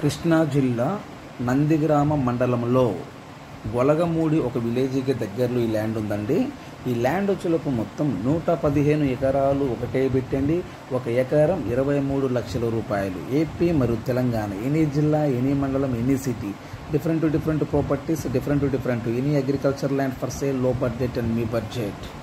కృష్ణా జిల్లా నందిగ్రామ మండలంలో గొలగమూడి ఒక విలేజ్కి దగ్గరలో ఈ ల్యాండ్ ఉందండి. ఈ ల్యాండ్ వచ్చులకు మొత్తం నూట పదిహేను ఎకరాలు ఒకటే పెట్టండి. ఒక ఎకరం ఇరవై మూడు లక్షల రూపాయలు. ఏపీ మరియు తెలంగాణ ఎనీ జిల్లా ఎనీ మండలం any city. Different different properties different different. Any agriculture land for సేల్లో బడ్జెట్ అండ్ మీ బడ్జెట్.